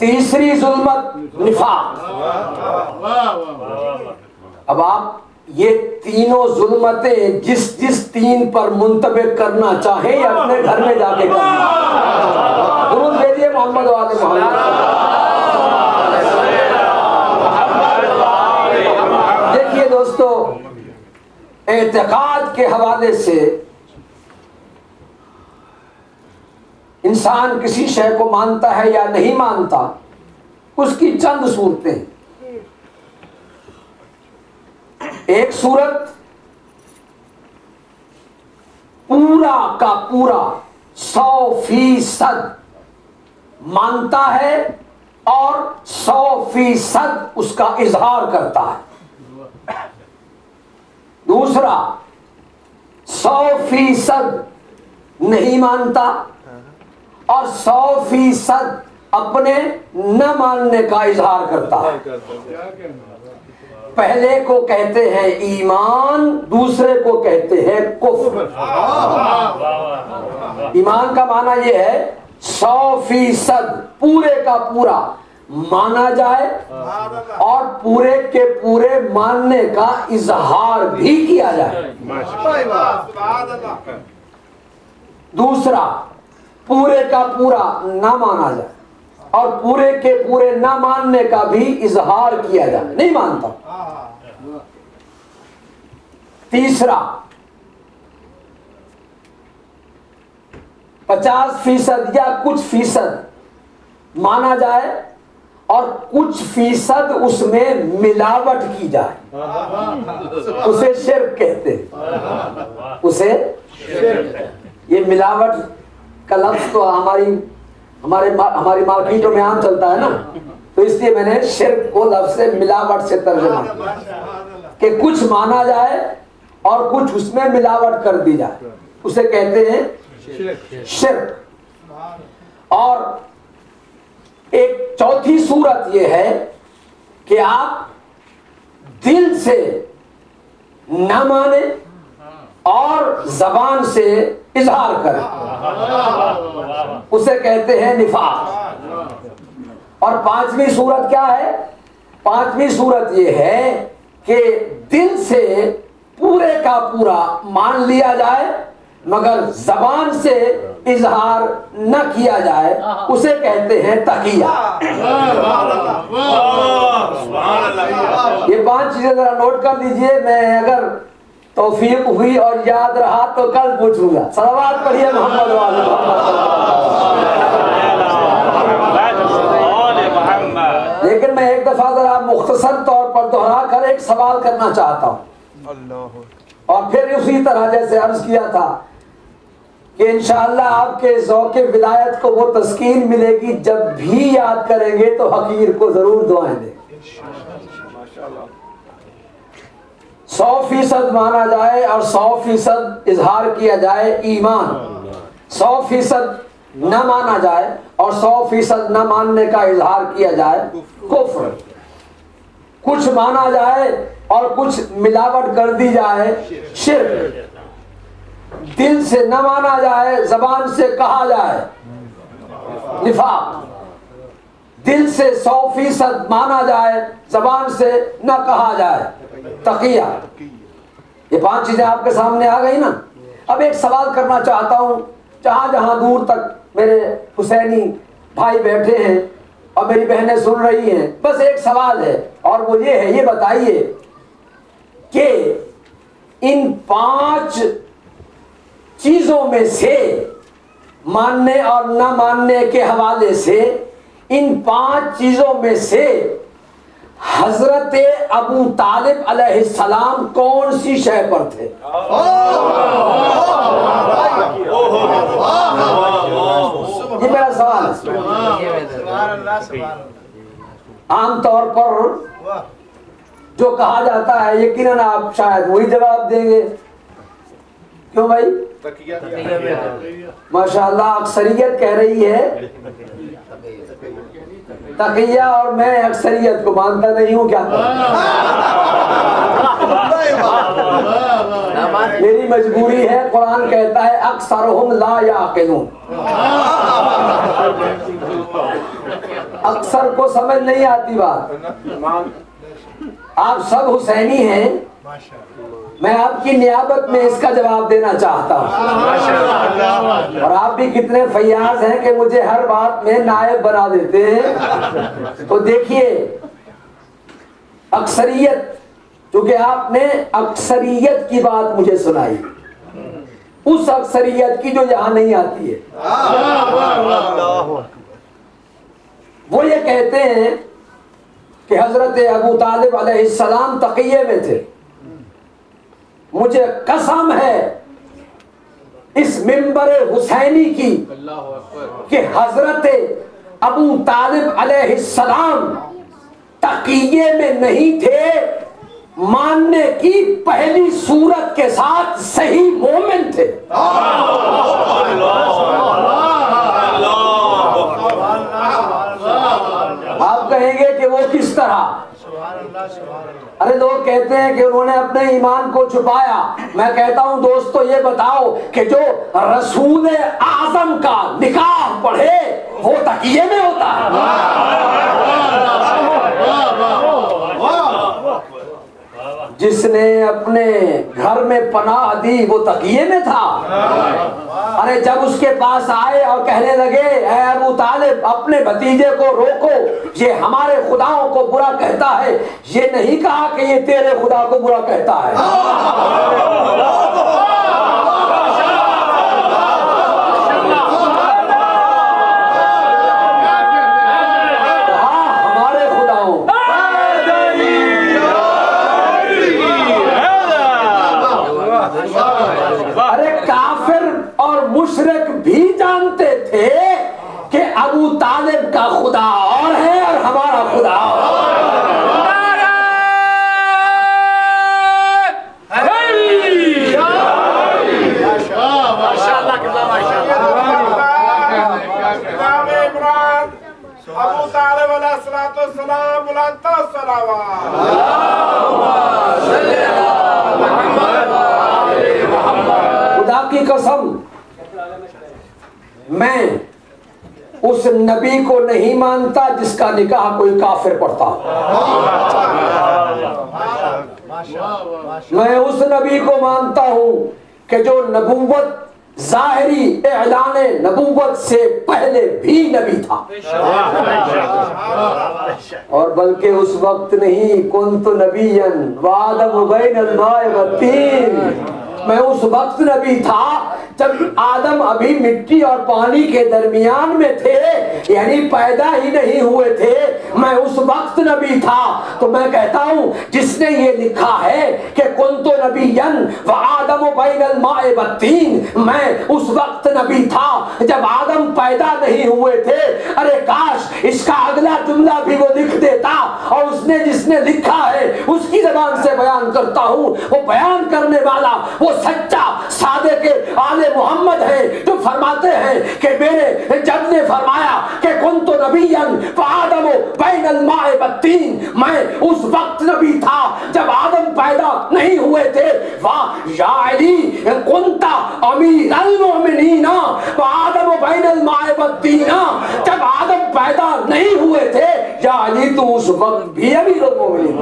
तीसरी जुल्मत, निफाक। अब आप ये तीनों जुल्मतें जिस जिस तीन पर मुंतबिक करना चाहे, या अपने घर में जाके करना। मोहम्मद वाले मोहम्मद। देखिए दोस्तों, एतकाद के हवाले से इंसान किसी शय को मानता है या नहीं मानता, उसकी चंद सूरतें। एक सूरत पूरा का पूरा सौ फ़ीसद मानता है और सौ फ़ीसद उसका इजहार करता है। दूसरा, सौ फ़ीसद नहीं मानता और सौ फ़ीसद अपने न मानने का इजहार करता है। पहले को कहते हैं ईमान दूसरे को कहते हैं कुफ्र ईमान का माना यह है सौ फ़ीसद पूरे का पूरा माना जाए और पूरे के पूरे मानने का इजहार भी किया जाए। दूसरा पूरे का पूरा ना माना जाए और पूरे के पूरे ना मानने का भी इजहार किया जाए। नहीं मानता। तीसरा, पचास फ़ीसद या कुछ फ़ीसद माना जाए और कुछ फ़ीसद उसमें मिलावट की जाए। उसे शिरक कहते उसे ये मिलावट का लफ्ज तो हमारी, हमारे हमारी मार्केटों में आम चलता है ना? तो इसलिए मैंने शिरक को लफ्ज से मिलावट से तर्जमा कि कुछ माना जाए और कुछ उसमें मिलावट कर दी जाए। उसे कहते हैं शिरक। और एक चौथी सूरत यह है कि आप दिल से न माने और जबान से इजहार करें। उसे कहते हैं निफाक। और पांचवी सूरत क्या है? पांचवी सूरत यह है कि दिल से पूरे का पूरा मान लिया जाए मगर जबान से इजहार न किया जाए उसे कहते हैं तकिया। ये पाँच चीज़ें जरा नोट कर लीजिए मैं अगर तौफीक हुई और याद रहा तो कल पूछूँगा। सलवार पढ़िए मोहम्मद वाले। लेकिन मैं एक दफ़ा जरा मुख्तसर तौर पर दोहरा कर एक सवाल करना चाहता हूँ। और फिर उसी तरह जैसे अर्ज़ किया था कि इंशाअल्लाह आपके जौके विलायत को वो तस्कीन मिलेगी जब भी याद करेंगे तो हकीर को ज़रूर दुआएँ दें। सौ फ़ीसद माना जाए और सौ फ़ीसद इजहार किया जाए ईमान। सौ फ़ीसद न माना जाए और सौ फ़ीसद न मानने का इजहार किया जाए कुफ्र। कुछ माना जाए और कुछ मिलावट कर दी जाए शिरक। दिल से न माना जाए, जबान से कहा जाए निफाक। दिल से सौ फ़ीसद माना जाए, जबान से न कहा जाए। तकिया। ये पाँच चीज़ें आपके सामने आ गई ना। अब एक सवाल करना चाहता हूँ, जहाँ जहाँ दूर तक मेरे हुसैनी भाई बैठे हैं और मेरी बहनें सुन रही हैं, बस एक सवाल है, और वो ये है, ये बताइए कि इन पाँच चीज़ों में से मानने और न मानने के हवाले से, इन पाँच चीज़ों में से हज़रत अबू तालिब अलैहिस्सलाम कौन सी शह पर थे? ये मेरा सवाल आमतौर पर जो कहा जाता है यकीनन आप शायद वही जवाब देंगे। क्यों भाई? माशाल्लाह अक्सरियत कह रही है तकिया और मैं अक्सरियत को मानता नहीं हूँ, क्या मेरी मजबूरी है, कुरान कहता है अक्सर हम ला या अक्सर को समझ नहीं आती बात। आप सब हुसैनी हैं। मैं आपकी नियाबत में इसका जवाब देना चाहता हूँ। और आप भी कितने फैयाज हैं कि मुझे हर बात में नायब बना देते हैं। तो देखिए अक्सरियत क्योंकि आपने अक्सरियत की बात मुझे सुनाई उस अक्सरियत की जो यहाँ नहीं आती है। वो ये कहते हैं कि हज़रत अबू तालिब अलैहिस्सलाम तकिए में थे। मुझे कसम है इस मिंबर हुसैनी की कि हज़रत अबू तालिब अलैहिस्सलाम तकिए में नहीं थे, मानने की पहली सूरत के साथ सही मोमेंट थे। आप कहेंगे कि वो किस तरह अरे लोग कहते हैं कि उन्होंने अपने ईमान को छुपाया। मैं कहता हूँ, दोस्तों, ये बताओ कि जो रसूल आज़म का निकाह पढ़े, वो तकिए में होता है। जिसने अपने घर में पनाह दी, वो तकिए में था। अरे जब उसके पास आए और कहने लगे "ऐ अबू तालिब, अपने भतीजे को रोको, ये हमारे खुदाओं को बुरा कहता है। ये नहीं कहा कि ये तेरे खुदा को बुरा कहता है कहा हमारे खुदाओं अरे काफिर और मुशरक भी जानते थे कि अबू तालिब का खुदा और है और हमारा खुदा और है। इमाम इमरान अबू तालिब अलैहिस्सलाम बुलंद सलावत खुदा की कसम, मैं उस नबी को नहीं मानता जिसका निकाह कोई काफिर पढ़ता। मैं उस नबी को मानता हूँ कि जो नबूवत जाहिरी ऐलान नबूवत से पहले भी नबी था। और बल्कि उस वक्त नहीं कुन तो नबीयन वादम मैं उस वक्त नबी था जब आदम अभी मिट्टी और पानी के दरमियान में थे, यानी पैदा ही नहीं हुए थे। मैं उस वक्त नबी था। तो मैं कहता हूँ, जिसने ये लिखा है कि कुन तो नबीयन व आदम बैनल माए बत्तीन, मैं उस वक्त नबी था जब आदम पैदा नहीं हुए थे। अरे काश, इसका अगला जुमला भी वो लिख देता और उसने जिसने लिखा है, उसकी जबान से बयान करता हूँ। वो बयान करने वाला, वो सच्चा सादे के आले मोहम्मद है, जो फरमाते हैं कि मेरे जब ने फरमाया कि कुन तो नबीयन व आदम माए बत्तीन, मैं उस वक्त नबी था जब आदम पैदा नहीं हुए थे। वाह, या अली, कुंता अमीर अल मोमिनीना आदम माए बत्तीना, जब आदम पैदा नहीं हुए थे, या अली तो उस वक्त भी अमीर अल मोमिनीन